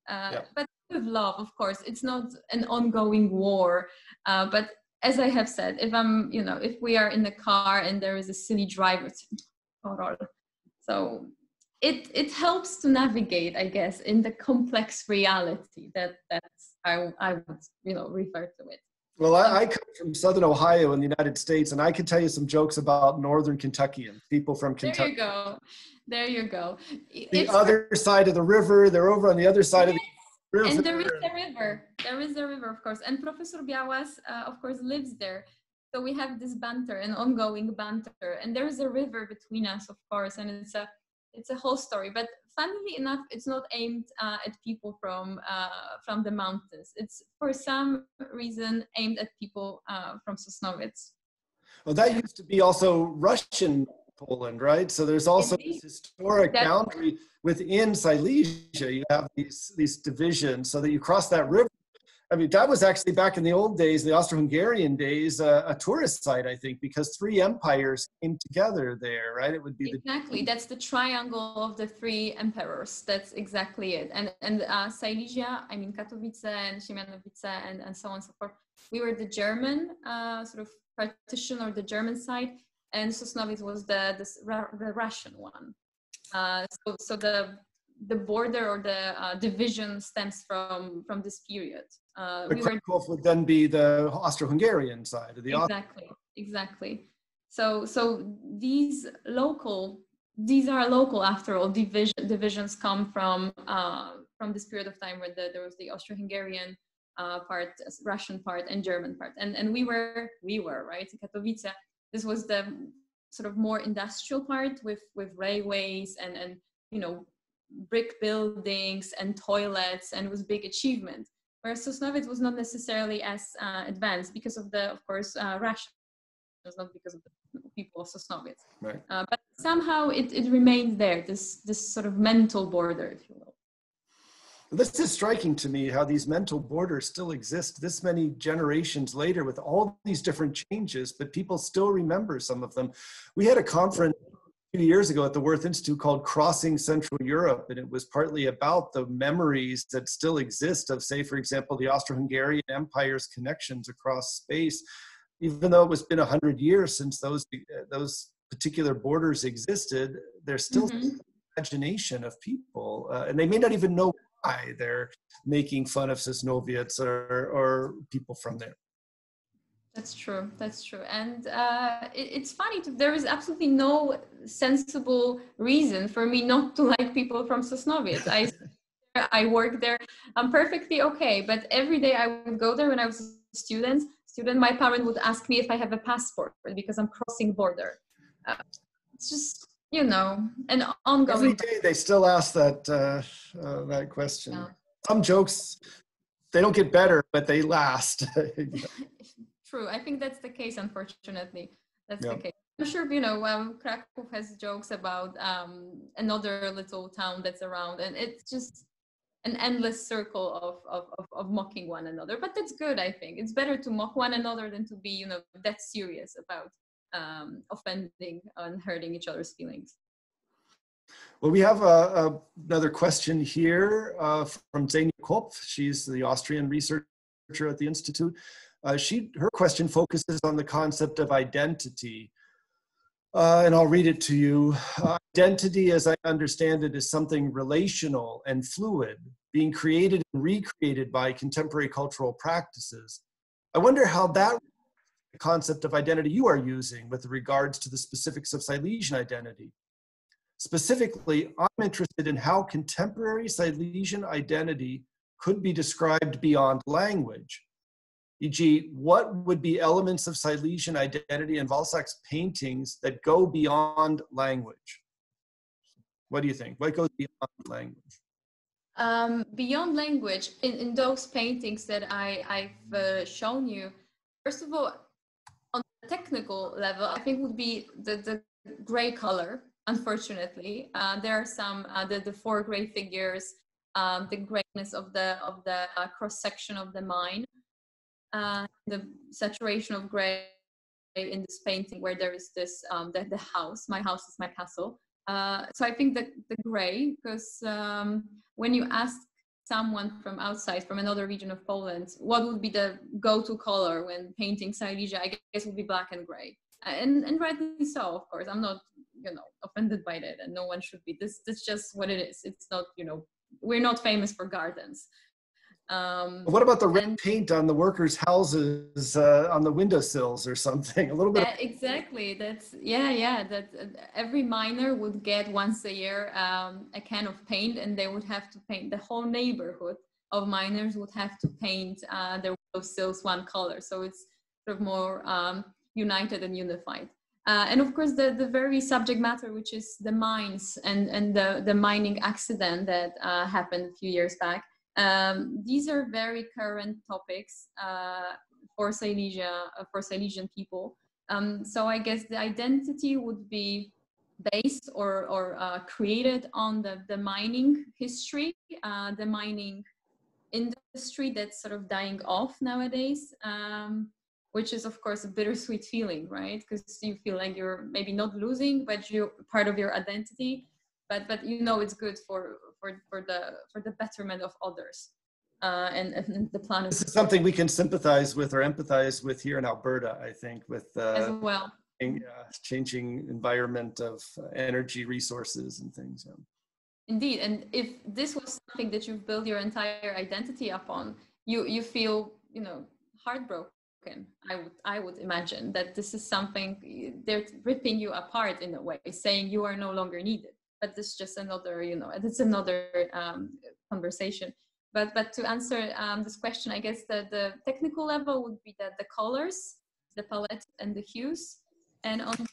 Uh, yeah. But with love, of course, it's not an ongoing war. Uh, but as I have said, if I'm, you know, if we are in the car and there is a silly driver, so it it helps to navigate, I guess, in the complex reality that that's how I would, you know, refer to it. Well, I, I, come from Southern Ohio in the United States, and I can tell you some jokes about Northern Kentuckians, people from Kentucky. There you go. There you go. The it's other side of the river, they're over on the other side of the river. And there is a river. There is a river, of course. And Professor Białas, uh, of course, lives there. So we have this banter, an ongoing banter. And there is a river between us, of course, and it's a it's a whole story. But funnily enough, it's not aimed uh, at people from uh, from the mountains. It's for some reason aimed at people uh, from Sosnowiec. Well, that used to be also Russian Poland, right? So there's also this historic boundary within Silesia. You have these these divisions, so that you cross that river. I mean, that was actually back in the old days, the Austro-Hungarian days, uh, a tourist site, I think, because three empires came together there, right? It would be exactly. The- That's the triangle of the three emperors. That's exactly it. And and uh, Silesia, I mean, Katowice and Siemianowice and and so on and so forth. We were the German uh, sort of partition or the German side, and Sosnowiec was the, the, the Russian one. Uh, so, so the the border or the uh, division stems from from this period. Uh, we Krakow would then be the Austro-Hungarian side of the exactly Aust- exactly. So so these local these are local after all division divisions come from uh, from this period of time where the, there was the Austro-Hungarian uh, part, Russian part, and German part, and and we were we were right Katowice. This was the sort of more industrial part with with railways and and you know brick buildings and toilets and was big achievement whereas Sosnowiec was not necessarily as uh, advanced because of the of course uh, Russians not because of the people of Sosnowiec right. Uh, but somehow it, it remained there this this sort of mental border if you will this is striking to me how these mental borders still exist this many generations later with all these different changes, but people still remember some of them. We had a conference few years ago at the Wirth Institute called Crossing Central Europe, and it was partly about the memories that still exist of, say, for example, the Austro Hungarian Empire's connections across space. Even though it was been 100 years since those, those particular borders existed, there's still mm-hmm. imagination of people, uh, and they may not even know why they're making fun of Sosnowiec or, or people from there. That's true. That's true. And uh, it, it's funny, to, there is absolutely no sensible reason for me not to like people from Sosnowiec. I, I work there. I'm perfectly okay. But every day I would go there when I was a student, student, my parent would ask me if I have a passport because I'm crossing border. Uh, it's just you know, an ongoing. Every day they still ask that uh, uh, that question. Yeah. Some jokes they don't get better, but they last. True, I think that's the case. Unfortunately, that's yeah. the case. I'm sure you know. Um, Krakow has jokes about um, another little town that's around, and it's just an endless circle of, of, of, of, mocking one another. But that's good, I think. It's better to mock one another than to be, you know, that serious about um, offending and hurting each other's feelings. Well, we have a, a, another question here uh, from Xenia Kopf. She's the Austrian researcher at the Institute. Uh, she, her question focuses on the concept of identity. Uh, and I'll read it to you. Uh, identity, as I understand it, is something relational and fluid, being created and recreated by contemporary cultural practices. I wonder how that concept of identity you are using with regards to the specifics of Silesian identity. Specifically, I'm interested in how contemporary Silesian identity could be described beyond language e.g., what would be elements of Silesian identity in Walczak's paintings that go beyond language? What do you think? What goes beyond language? Um, beyond language, in, in those paintings that I, I've uh, shown you, first of all, on the technical level, I think would be the, the gray color, unfortunately. Uh, there are some, uh, the, the four gray figures, um, the grayness of the, of the uh, cross section of the mine uh, the saturation of gray in this painting where there is this um, the, the house. My house is my castle. Uh, so i think that the gray because um, when you ask someone from outside from another region of poland what would be the go-to color when painting silesia i guess would be black and gray. And and rightly so of course. I'm not you know offended by that and no one should be. This this just what it is. It's not you know we're not famous for gardens um, what about the red and, paint on the workers' houses uh, on the windowsills or something? A little bit. exactly. That's yeah, yeah. That uh, every miner would get once a year um, a can of paint, and they would have to paint the whole neighborhood of miners would have to paint uh, their windowsills one color. So it's sort of more um, united and unified. Uh, and of course, the, the very subject matter, which is the mines and, and the, the mining accident that uh, happened a few years back, um, these are very current topics uh, for Silesia, uh, for Silesian people. Um, so I guess the identity would be based or, or uh, created on the, the mining history, uh, the mining industry that's sort of dying off nowadays, um, which is of course a bittersweet feeling, right? Because you feel like you're maybe not losing, but you're part of your identity but but you know it's good for for for the for the betterment of others uh, and, and the planet. This is something we can sympathize with or empathize with here in Alberta. I think with uh, as well. changing environment of energy resources and things. Yeah. Indeed, and if this was something that you've built your entire identity upon, you you feel you know heartbroken. I would I would imagine that this is something they're ripping you apart in a way, saying you are no longer needed but it's just another you know it's another um, conversation. But but to answer um, this question i guess the, the technical level would be that the colors the palette and the hues and on the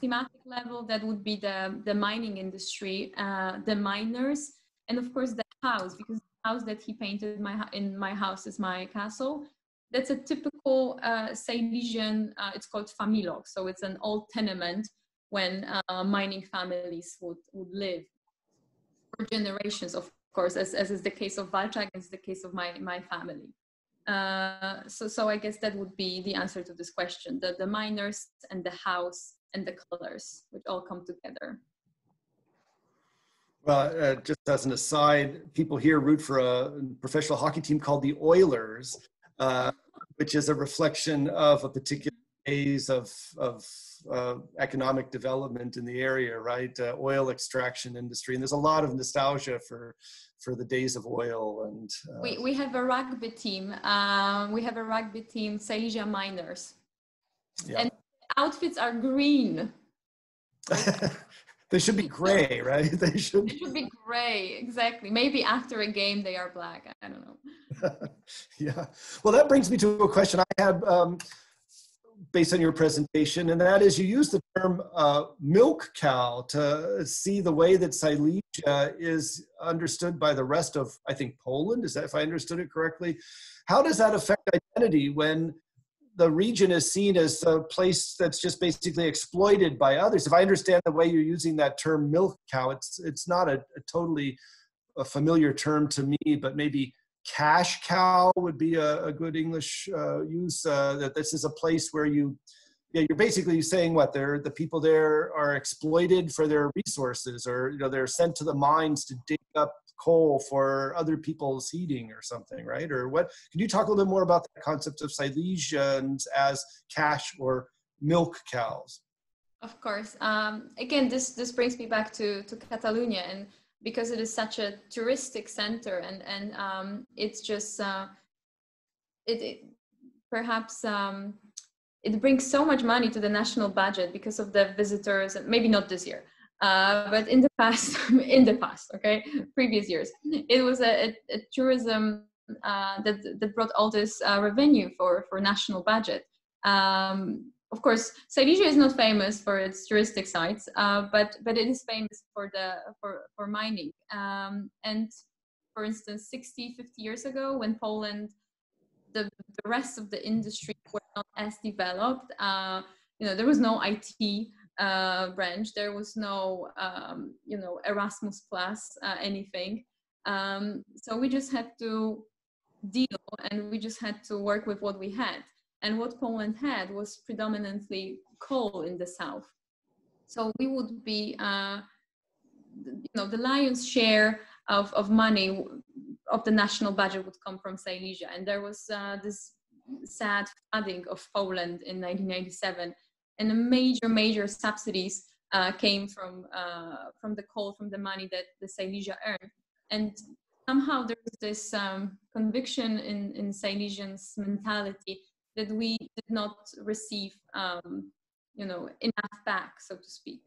thematic level that would be the the mining industry uh, the miners and of course the house because the house that he painted my in my house is my castle. That's a typical uh, Silesian, uh, it's called familok, so it's an old tenement when uh, mining families would, would live for generations, of course, as, as is the case of Walczak, as the case of my, my family. Uh, so, so I guess that would be the answer to this question, the, the miners and the house and the colors, which all come together. Well, uh, just as an aside, people here root for a professional hockey team called the Oilers, uh, which is a reflection of a particular phase of, of uh, economic development in the area, right? Uh, oil extraction industry, and there's a lot of nostalgia for for the days of oil. And uh, we we have a rugby team. Um, we have a rugby team, Silesia Miners, yeah. and outfits are green. they should be gray, right? They should. They should be gray, exactly. Maybe after a game they are black. I don't know. yeah. Well, that brings me to a question I had. Um, based on your presentation, and that is you use the term uh, milk cow to see the way that Silesia is understood by the rest of, I think, Poland. Is that if I understood it correctly? How does that affect identity when the region is seen as a place that's just basically exploited by others? If I understand the way you're using that term milk cow, it's it's not a, a totally a familiar term to me, but maybe cash cow would be a, a good English uh, use. Uh, that this is a place where you, yeah, you're basically saying what they're the people there are exploited for their resources, or you know they're sent to the mines to dig up coal for other people's heating or something, right? Or what? Can you talk a little bit more about the concept of Silesians as cash or milk cows? Of course. Um, again, this this brings me back to to Catalonia, and because it is such a touristic center, and and um, it's just uh, it, it perhaps um, it brings so much money to the national budget because of the visitors, and maybe not this year, uh, but in the past, in the past, okay, previous years, it was a, a, a tourism uh, that that brought all this uh, revenue for for national budget. Um, of course, Silesia is not famous for its touristic sites, uh, but but it is famous for the for for mining. Um, and for instance, 60, 50 years ago, when Poland, the the rest of the industry were not as developed. Uh, you know, there was no IT uh, branch. There was no, um, you know, Erasmus plus uh, anything. Um, so we just had to deal, and we just had to work with what we had. And what Poland had was predominantly coal in the south. So we would be, uh, you know, the lion's share of, of money of the national budget would come from Silesia. And there was uh, this sad flooding of Poland in 1997 and the major, major subsidies uh, came from, uh, from the coal, from the money that the Silesia earned. And somehow there was this um, conviction in, in Silesians mentality that we did not receive, um, you know, enough back, so to speak.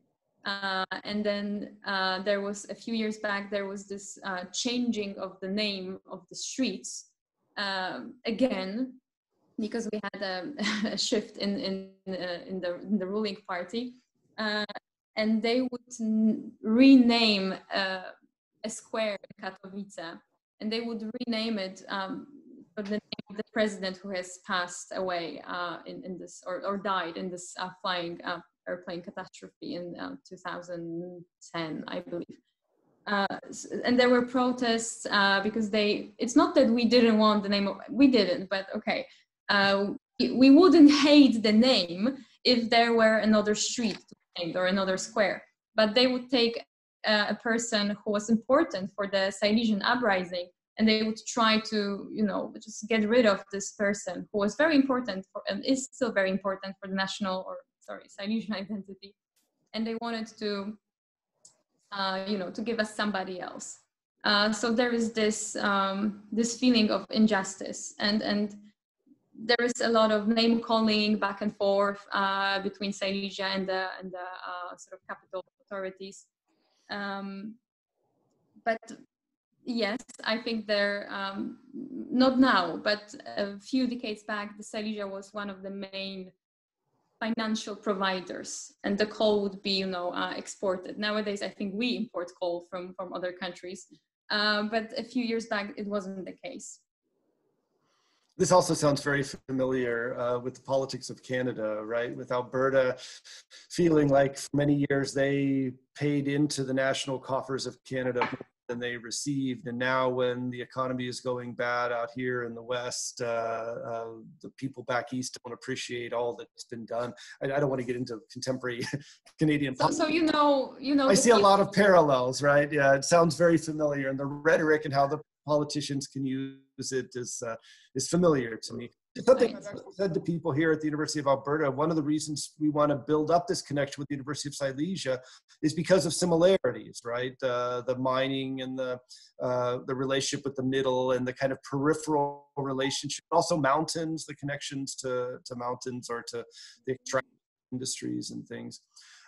Uh, and then uh, there was a few years back, there was this uh, changing of the name of the streets um, again because we had a, a shift in in uh, in the in the ruling party, uh, and they would rename uh, a square in Katowice, and they would rename it um, the name of the president who has passed away uh, in in this or or died in this uh, flying uh, airplane catastrophe in 2010, I believe. Uh, and there were protests uh, because they it's not that we didn't want the name of we didn't but okay uh, we wouldn't hate the name if there were another street named or another square, but they would take uh, a person who was important for the Silesian uprising and they would try to, you know, just get rid of this person who was very important for, and is still very important for the national or sorry, Silesian identity. And they wanted to, uh, you know, to give us somebody else. Uh, so there is this um, this feeling of injustice, and and there is a lot of name calling back and forth uh, between Silesia and the, and the uh, sort of capital authorities. Um, but yes, I think there, um, not now, but a few decades back, the Silesia was one of the main financial providers and the coal would be, you know, uh, exported. Nowadays, I think we import coal from, from other countries. Uh, but a few years back, it wasn't the case. This also sounds very familiar uh, with the politics of Canada, right? With Alberta feeling like for many years they paid into the national coffers of Canada than they received. And now, when the economy is going bad out here in the West, uh, uh, the people back east don't appreciate all that's been done. I, I don't want to get into contemporary Canadian politics. So, so, you know, you know, I see a lot of parallels, right? Yeah, it sounds very familiar, and the rhetoric and how the politicians can use it is uh, is familiar to me. Something I've actually said to people here at the University of Alberta. One of the reasons we want to build up this connection with the University of Silesia is because of similarities, right? Uh, the mining and the uh, the relationship with the middle and the kind of peripheral relationship, also mountains, the connections to to mountains or to the extraction industries and things.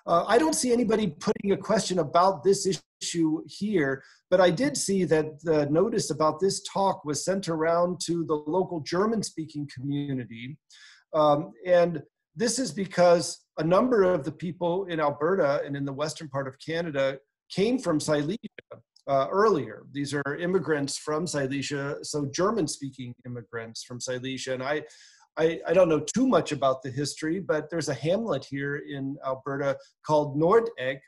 Uh, I don't see anybody putting a question about this issue here, but I did see that the notice about this talk was sent around to the local German speaking community. Um, and this is because a number of the people in Alberta and in the western part of Canada came from Silesia uh, earlier. These are immigrants from Silesia, so German speaking immigrants from Silesia. And I, I, I don't know too much about the history, but there's a hamlet here in Alberta called Nordegg,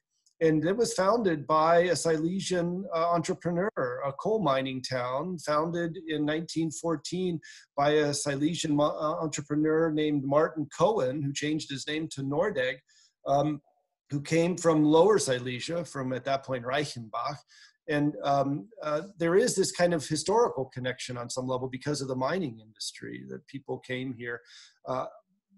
and it was founded by a Silesian uh, entrepreneur, a coal mining town, founded in 1914 by a Silesian uh, entrepreneur named Martin Cohn, who changed his name to Nordegg, um, who came from Lower Silesia, from at that point Reichenbach, and um, uh, there is this kind of historical connection on some level because of the mining industry that people came here. Uh,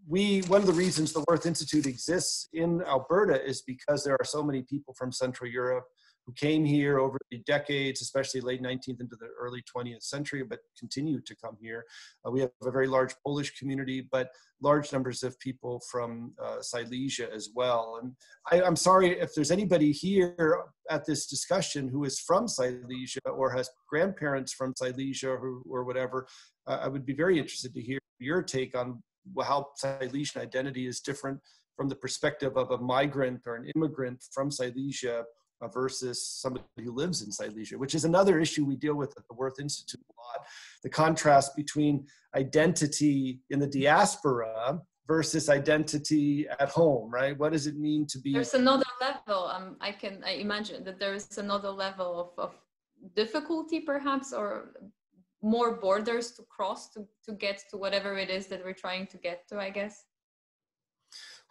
we one of the reasons the Wirth Institute exists in Alberta is because there are so many people from Central Europe who came here over the decades, especially late 19th into the early 20th century, but continue to come here. Uh, we have a very large Polish community, but large numbers of people from uh, Silesia as well. And I, am sorry if there's anybody here at this discussion who is from Silesia or has grandparents from Silesia or, or whatever. Uh, I would be very interested to hear your take on how Silesian identity is different from the perspective of a migrant or an immigrant from Silesia versus somebody who lives in Silesia, which is another issue we deal with at the Wirth Institute a lot. The contrast between identity in the diaspora versus identity at home, right? What does it mean to be? There's another level. Um, I can I imagine that there is another level of, of difficulty, perhaps, or more borders to cross to, to get to whatever it is that we're trying to get to, I guess.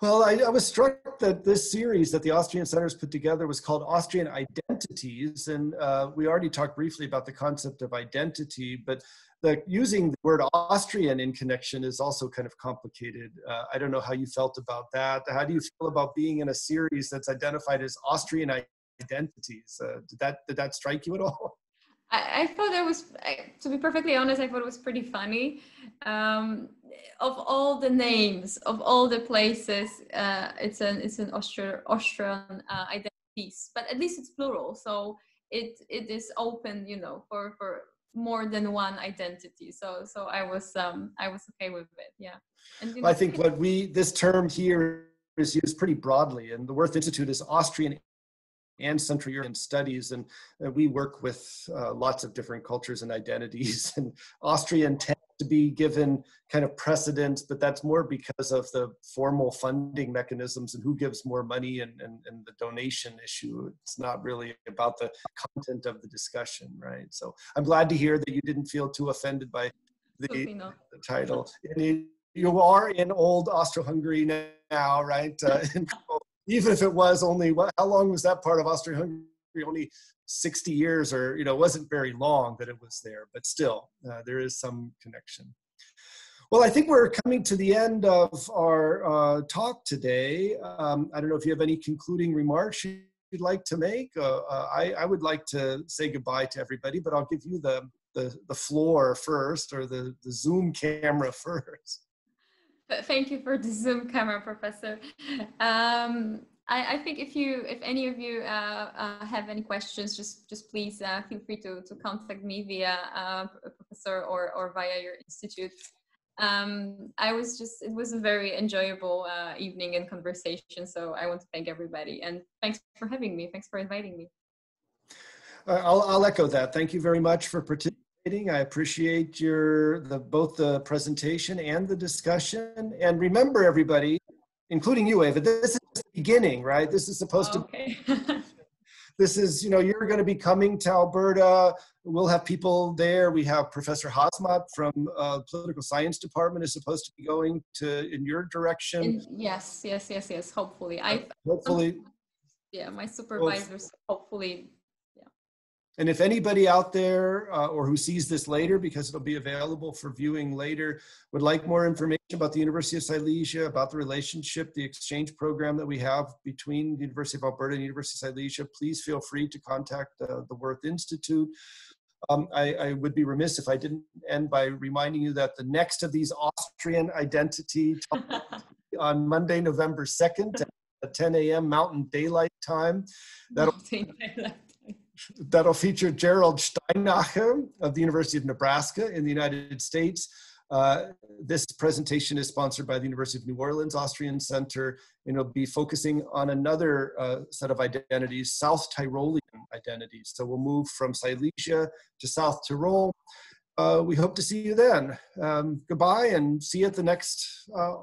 Well, I, I, was struck that this series that the Austrian Centers put together was called Austrian Identities. And uh, we already talked briefly about the concept of identity, but the, using the word Austrian in connection is also kind of complicated. Uh, I don't know how you felt about that. How do you feel about being in a series that's identified as Austrian identities? Uh, did, that, did that strike you at all? I, thought it was, to be perfectly honest, I thought it was pretty funny. Um, of all the names of all the places, uh, it's an it's an Austria, Austrian uh, identities, but at least it's plural, so it it is open, you know, for for more than one identity. So so I was um I was okay with it, yeah. And, know, I think what we this term here is used pretty broadly, and the Wirth Institute is Austrian and Central European studies, and uh, we work with uh, lots of different cultures and identities. And Austrian to be given kind of precedence, but that's more because of the formal funding mechanisms and who gives more money and, and, and the donation issue. It's not really about the content of the discussion, right? So I'm glad to hear that you didn't feel too offended by the, the title. You, you are in old Austro-Hungary now, right? Uh, even if it was only what, how long was that part of Austria-Hungary? Only 60 years, or you know, wasn't very long that it was there, but still, uh, there is some connection. Well, I think we're coming to the end of our uh, talk today. Um, I don't know if you have any concluding remarks you'd like to make. Uh, uh I, I, would like to say goodbye to everybody, but I'll give you the the, the floor first, or the the Zoom camera first. Thank you for the Zoom camera, Professor. Um, I, I, think if you, if any of you uh, uh, have any questions, just just please uh, feel free to, to contact me via uh, Professor or, or via your institute. Um, I was just, it was a very enjoyable uh, evening and conversation. So I want to thank everybody and thanks for having me. Thanks for inviting me. Uh, I'll, I'll echo that. Thank you very much for participating I appreciate your the both the presentation and the discussion. And remember, everybody, including you, Ewa, this is the beginning, right? This is supposed okay. to. this is, you know, you're going to be coming to Alberta. We'll have people there. We have Professor Hosmat from uh, Political Science Department is supposed to be going to in your direction. In, yes, yes, yes, yes. Hopefully, I hopefully. Yeah, my supervisors hopefully and if anybody out there uh, or who sees this later, because it'll be available for viewing later, would like more information about the University of Silesia, about the relationship, the exchange program that we have between the University of Alberta and University of Silesia, please feel free to contact uh, the Wirth Institute. Um, I, I, would be remiss if I didn't end by reminding you that the next of these Austrian identity on Monday, November 2nd at 10 a.m. Mountain Daylight Time. That'll that'll feature Gerald Steinacher of the University of Nebraska in the United States. Uh, this presentation is sponsored by the University of New Orleans Austrian Center, and it'll be focusing on another uh, set of identities, South Tyrolean identities. So we'll move from Silesia to South Tyrol. Uh, we hope to see you then. Um, goodbye and see you at the next uh,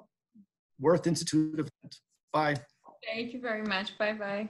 Wirth Institute event. Bye. Thank you very much. Bye bye.